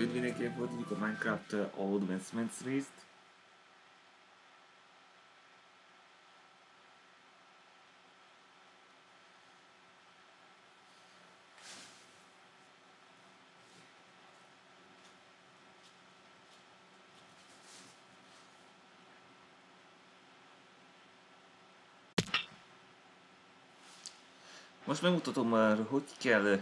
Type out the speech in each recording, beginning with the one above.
Üdvényekért folytatjuk a Minecraft uh, Old Investments részt. Most megmutatom már, hogy kell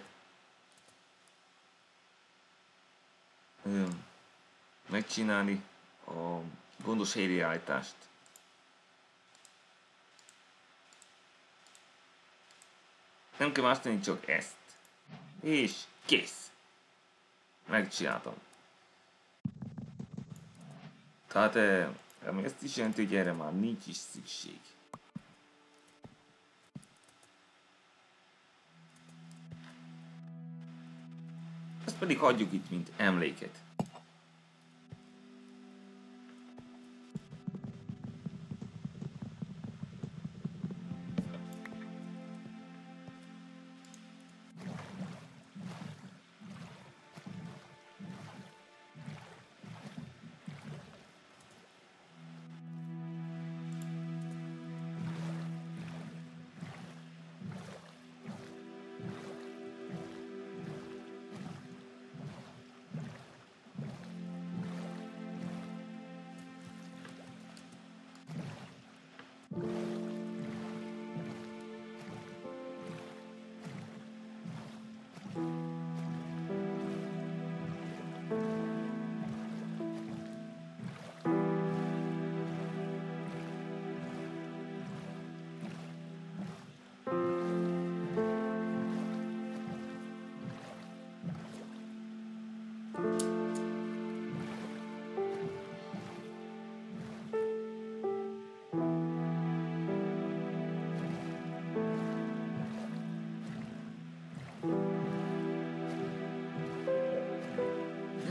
megcsinálni a gondos helyreállítást. Nem kell más tenni, csak ezt. És kész. Megcsináltam. Tehát eh, ami ezt is jelenti, hogy erre már nincs is szükség. Ezt pedig hagyjuk itt, mint emléket.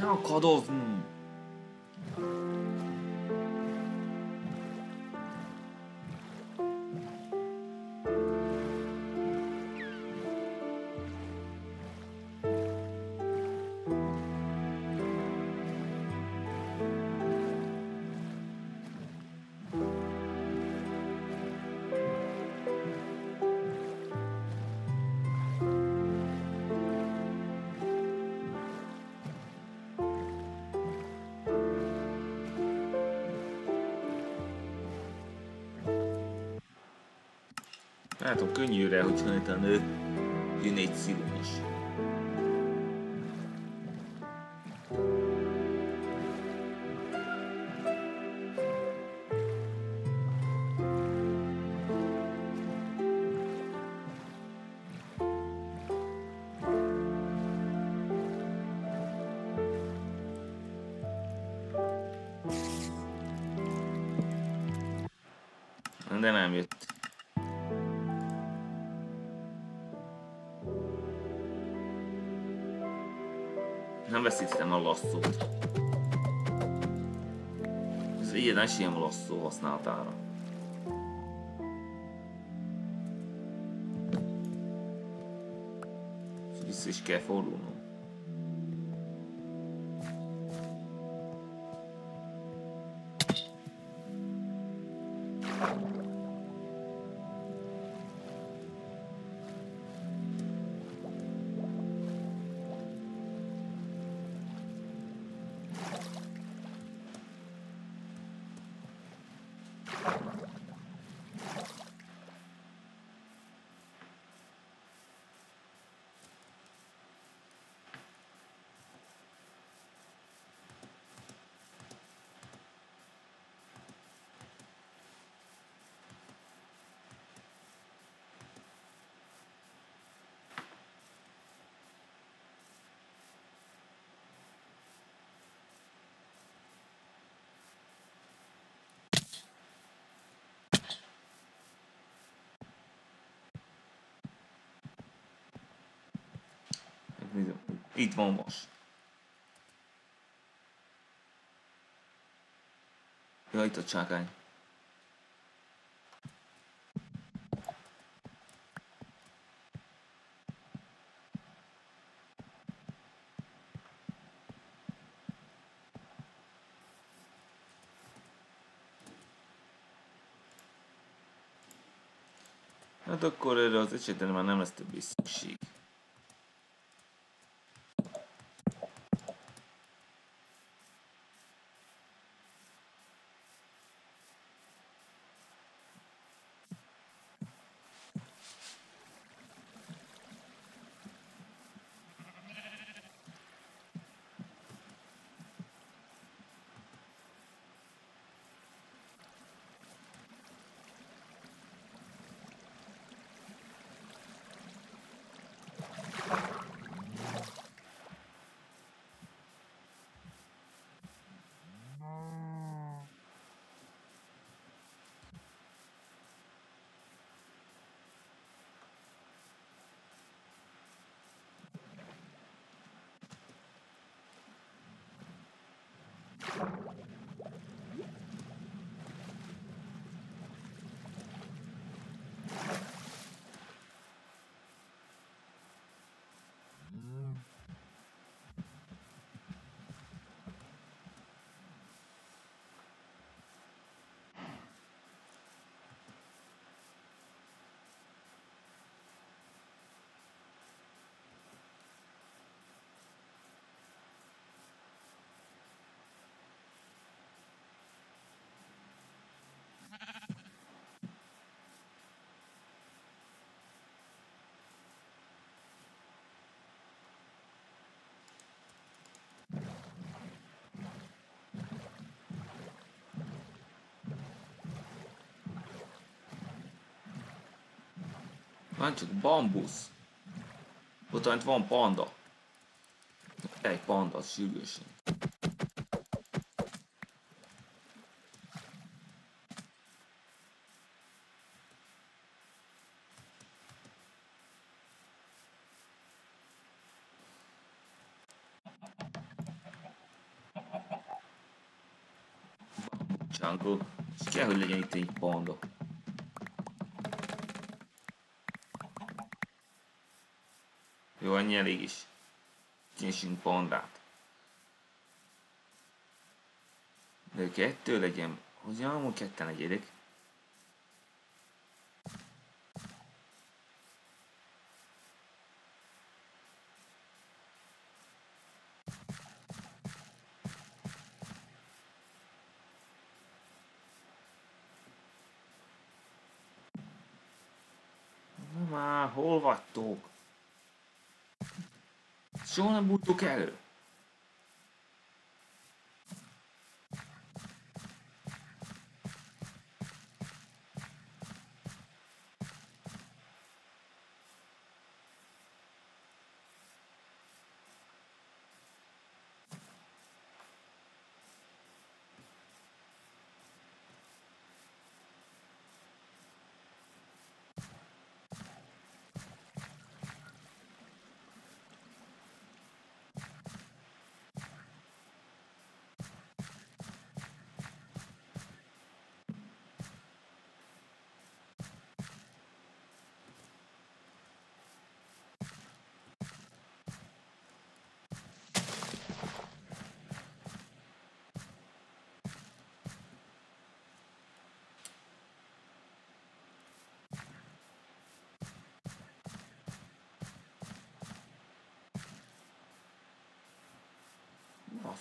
なんかどうん。Látom könnyűre, hogy utána ő jön egy szilós. De nem jött. Nem veszítettem a lasszót. Ez ilyen esélyem a lasszó használatára. Vissza is kell fordulnom. Itt van most. Ja, itt a csákány. Hát akkor erre az esetre már nem lesz többi szükség. Van csak bambusz. Ott van panda. Egy panda, az sürgősen. Jungle. És kell, hogy legyen itt egy panda. Jó, annyi elég is. Kinyissünk pandát. De kettő legyen. Hogy amúgy ketten legyenek. funciona muito.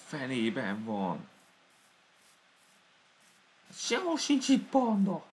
Fenében van. Sehol sincs itt panda.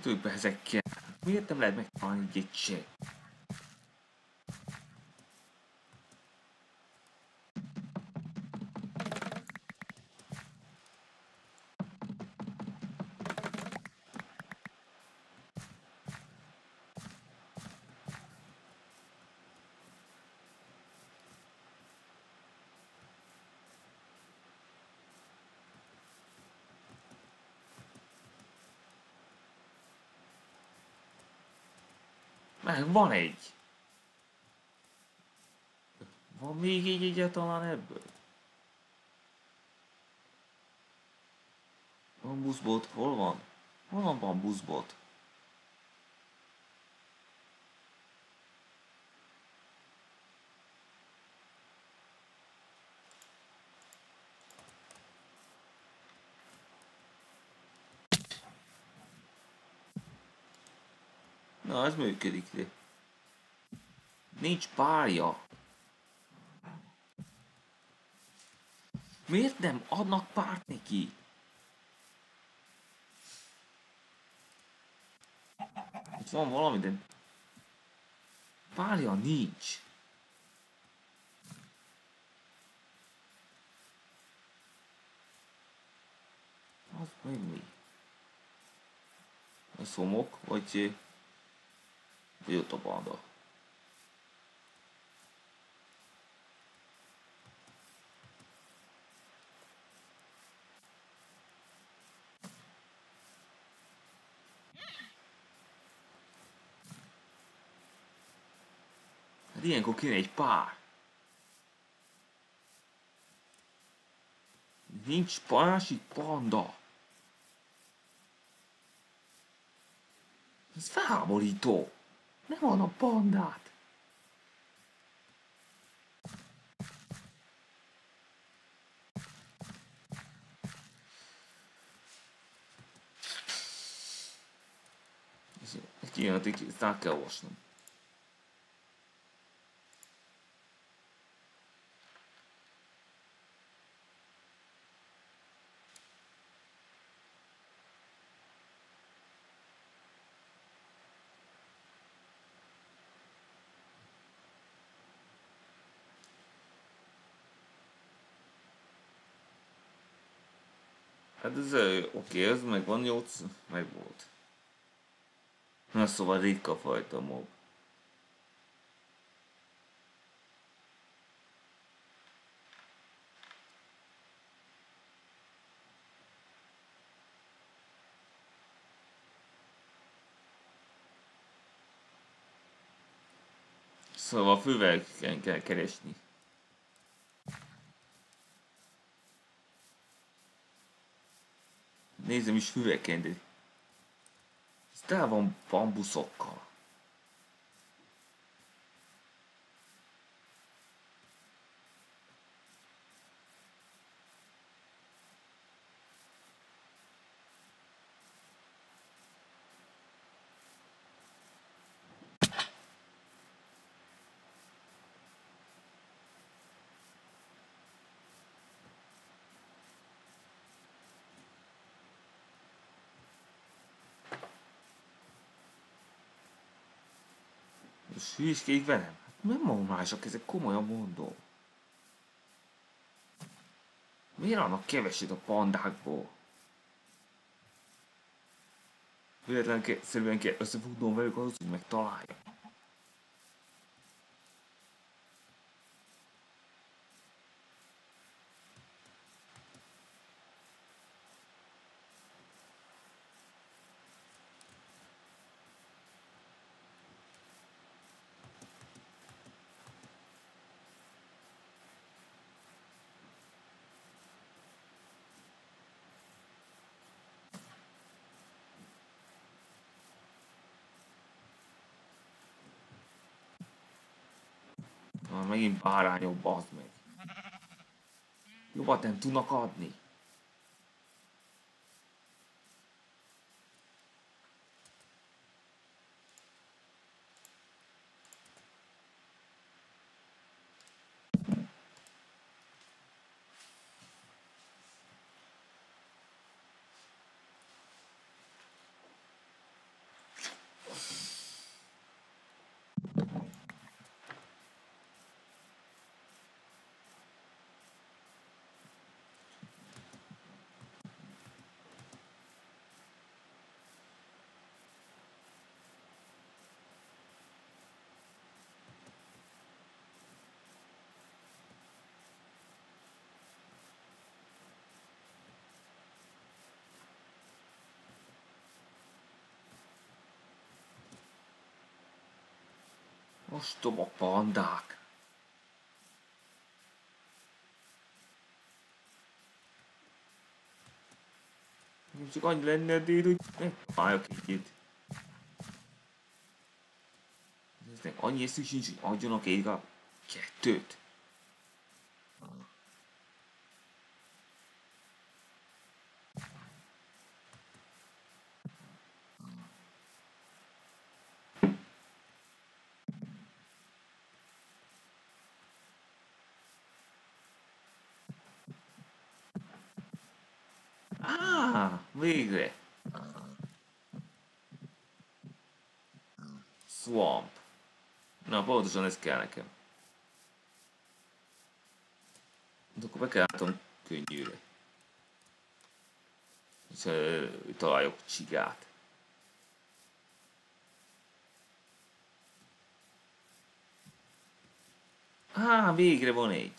Tudjuk be ezekkel. Miért nem lehet megtalálni egy se? Meg van egy. Van még egy egyáltalán ebből? Van buszbot? Hol van? Hol van buszbot? Na, ez működik. De. Nincs párja. Miért nem adnak párt neki? Itt van valami, de párja nincs. Az még mi? A szomok, vagy banda. Hát ilyenkor kéne egy pár. Nincs másik panda. Ez felháborító. Nem van a pandát. Kijön, ezt át kell olvasnom. Hát ez oké, okay, ez meg van 8, meg volt. Na szóval ritka fajta mob. Szóval fővel kell keresni. Nézem is füveken, de ez tele van bambuszokkal. És hülyeskék velem? Hát nem mások, ezek komolyan mondom. Miért annak keveset a pandákból? Véletlenül kell összefognom velük ahhoz, hogy megtaláljam. Megint bárányok, bazd meg. Jobbat nem tudnak adni. Ostoba pandák. Csak annyi lenne a dél, hogy megpáljak egyet. Eznek annyi eszük sincs, hogy adjanak egy kettőt. Végre! Swamp. Na, pontosan ez kell nekem. De akkor be kell állítom könnyűre. És uh, találjuk csigát. Á, végre van egy.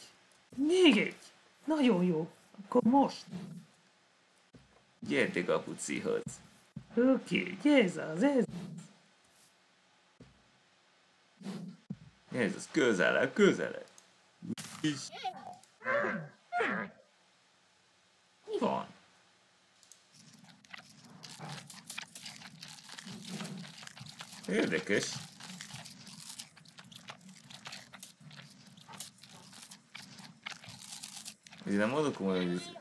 Még egy. Nagyon jó. Akkor most. Gyertek a pucihoz. Oké, okay, ez az, ez. Ez az, közelebb, közelebb. Mi van? Érdekes. Én nem mondok, hogy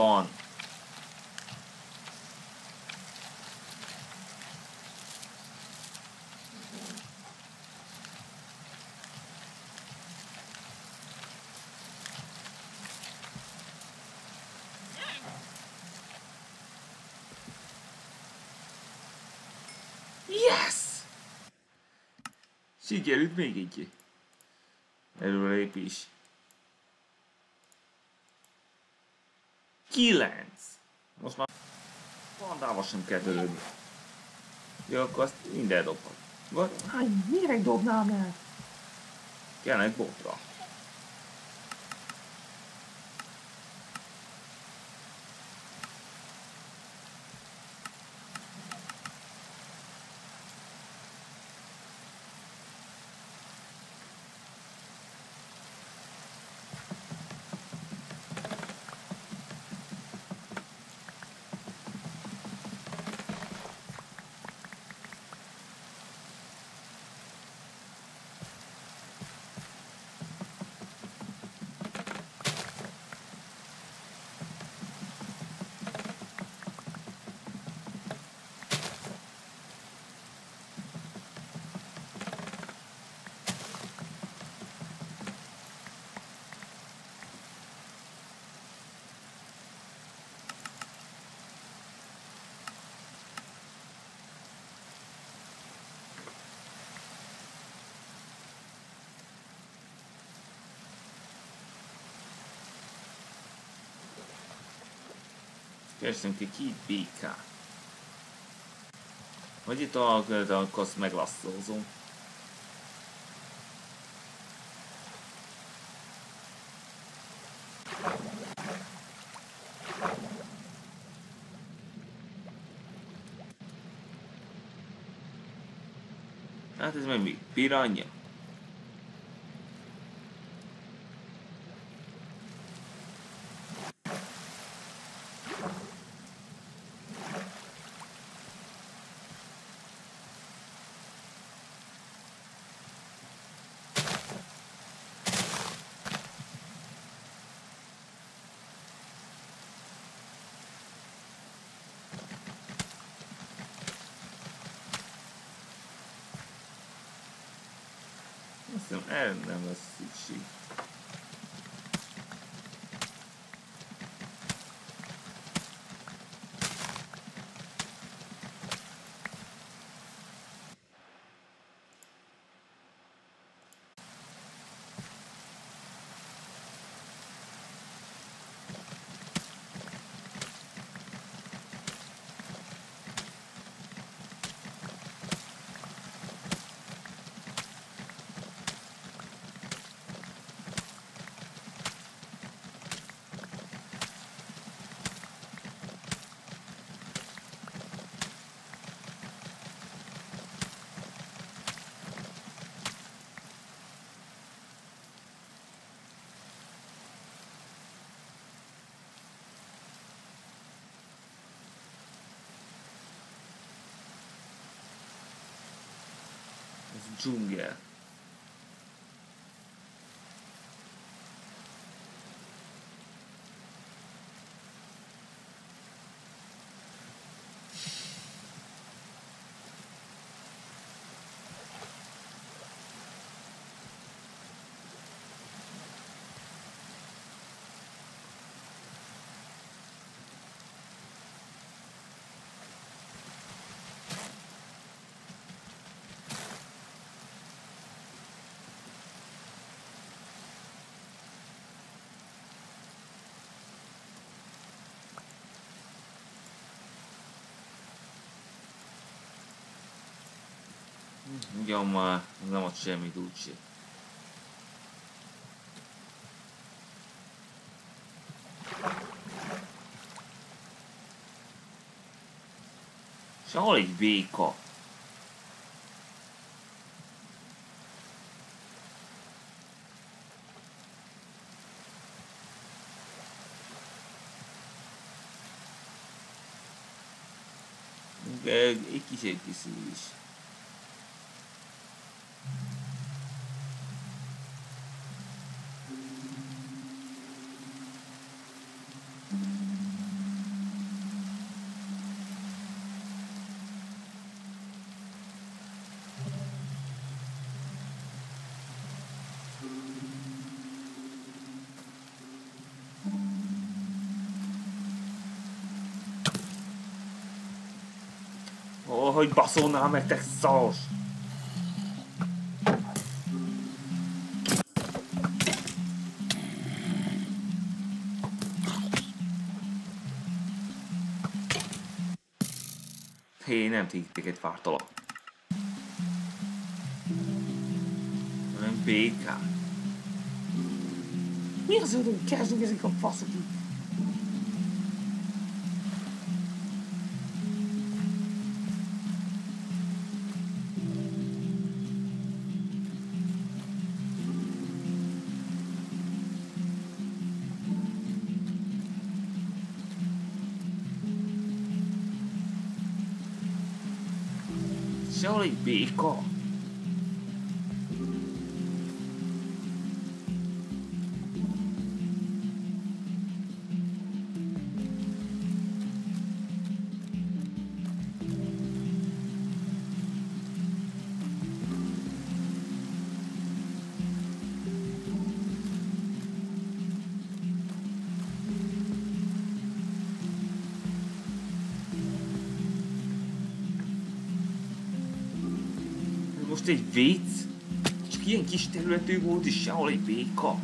van. Yes! Sikerült még egy előrelépés. Kilenc. Most már pandával sem kell törődni. Ja, akkor azt minden dobhat. Vagy? Hány, miért dobnám el? Kell egy botra. Keresünk ki két békát. Vagy itt a, akkor azt meglasszózom. Hát ez meg mi? Piranha? Zunghia Ugyan már nem ad semmit úgyse. És hol egy béka? Egy kis egy kis is. Hogy baszolnál meg, te szós! Hé, nem téged vártalak. Nem békák. Mi az ödön? Kezdjünk ezek a faszok itt. Sehol egy béka. Egy vicc? Csak ilyen kis területű volt, és sehol egy béka.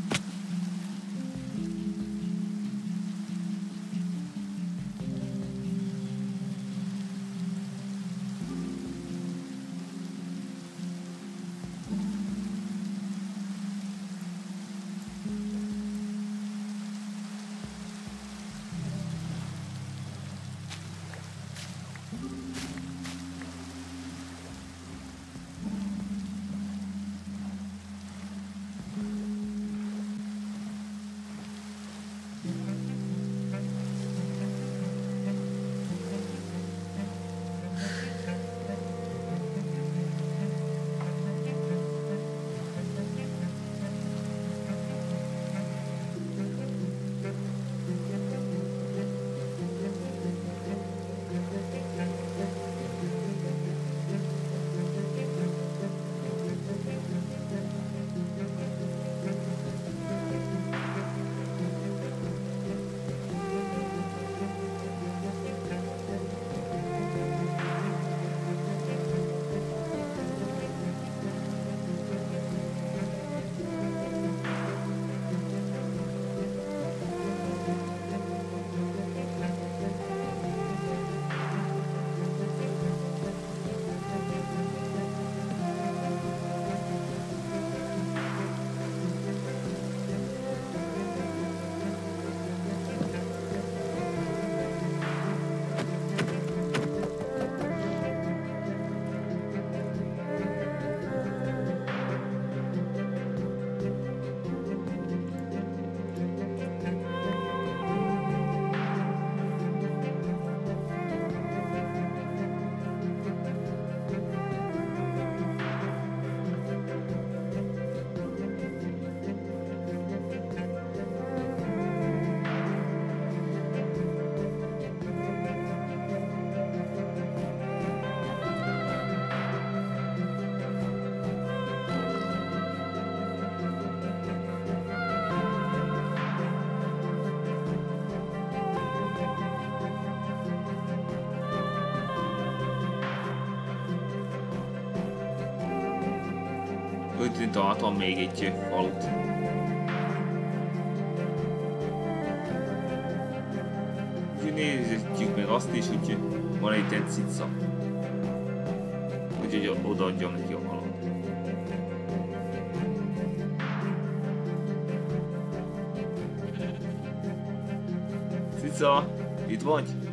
Van még egy falut. Úgyhogy nézzük meg azt is, hogy van egy ilyen cica. Úgyhogy odaadjam neki a halat. Cica, itt vagy?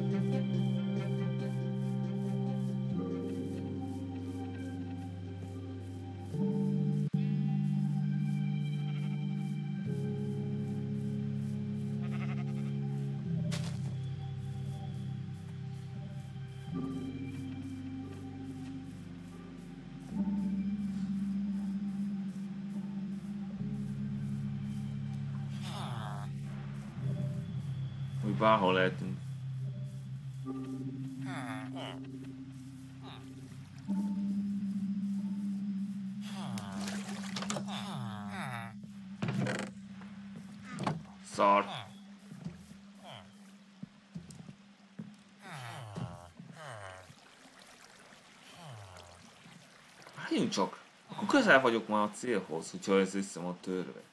Bárhol lehetünk. Szar. Várjunk csak. Akkor közel vagyok már a célhoz, hogyha ez össze van törve.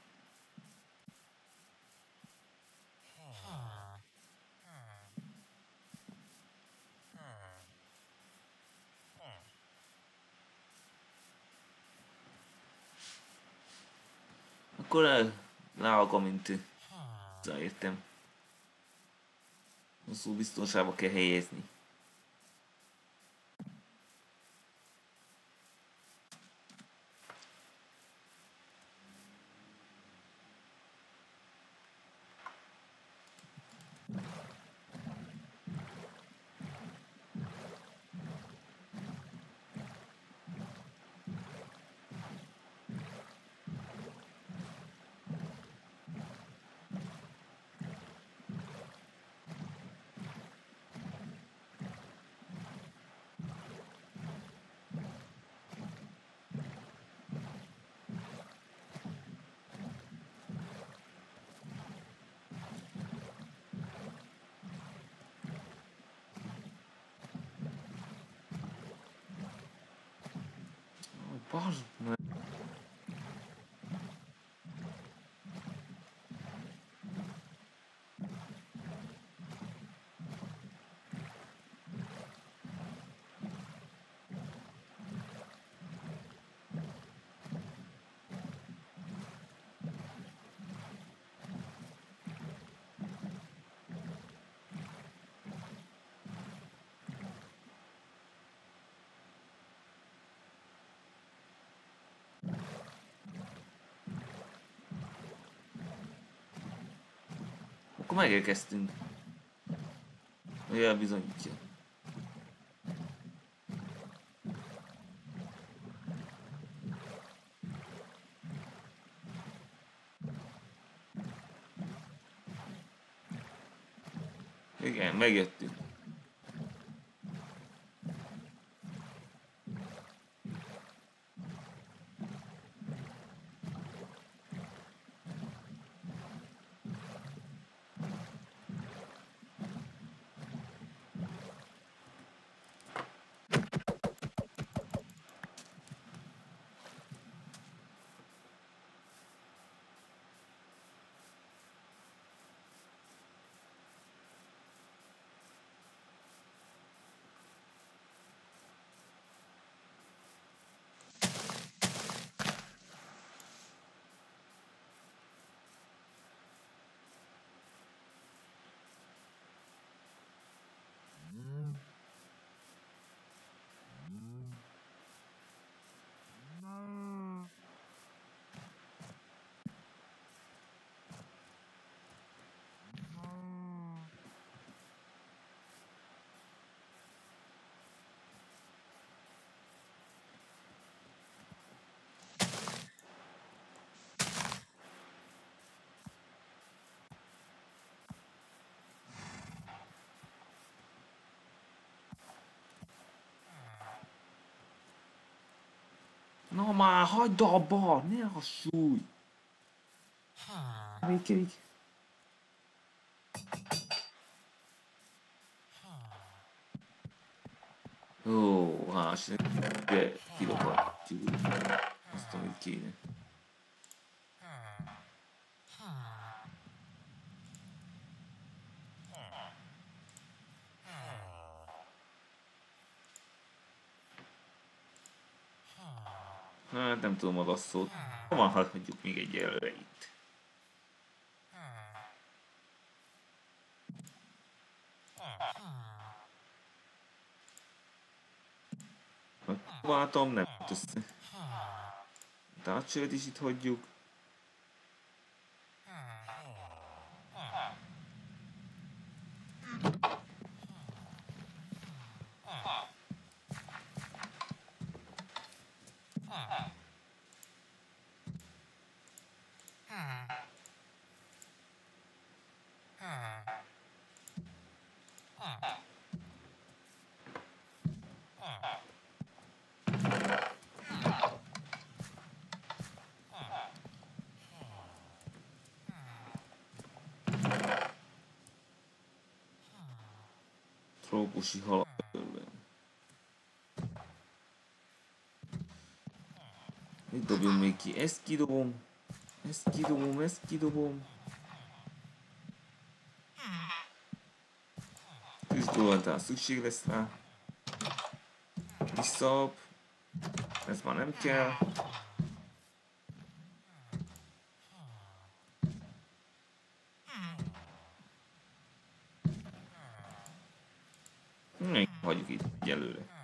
Akkor el, lealkom, mint értem. Hosszú biztonságba kell helyezni. Bazd meg. Akkor megérkeztünk. Ő elbizonyítja. Igen, megjöttünk. Na már, hagyd abba! Ne hasszulj! Végig. Ó, hát, de kidobhatjuk. Azt, amit kéne. Hát nem tudom a lasszót. Hova hagyjuk még egy előre itt? Váltom, nem össze. Dutchert is itt hagyjuk. Trópusi halak körben. Mit dobjunk még ki? Ezt kidobom. Ezt kidobom, ezt kidobom. Tűzgolantál szükség lesz rá. Visszaap. Ez már nem kell. Még hagyjuk itt egyelőre.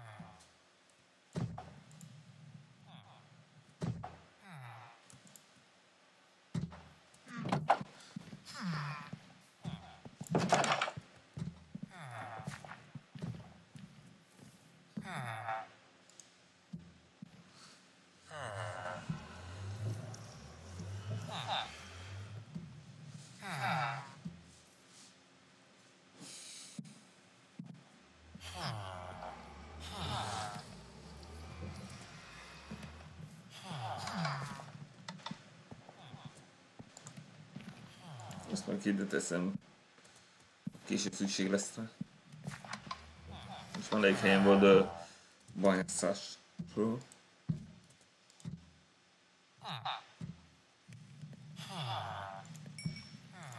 Ezt majd ide teszem. Később szükség lesz rá. Most van elég helyen volt a bányászásról.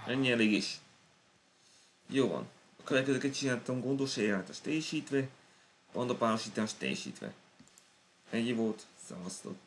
Ennyi elég is. Jó van. A következőket csináltam gondos eljárást teljesítve, pandapárosítást teljesítve. Ennyi volt, szevasztok.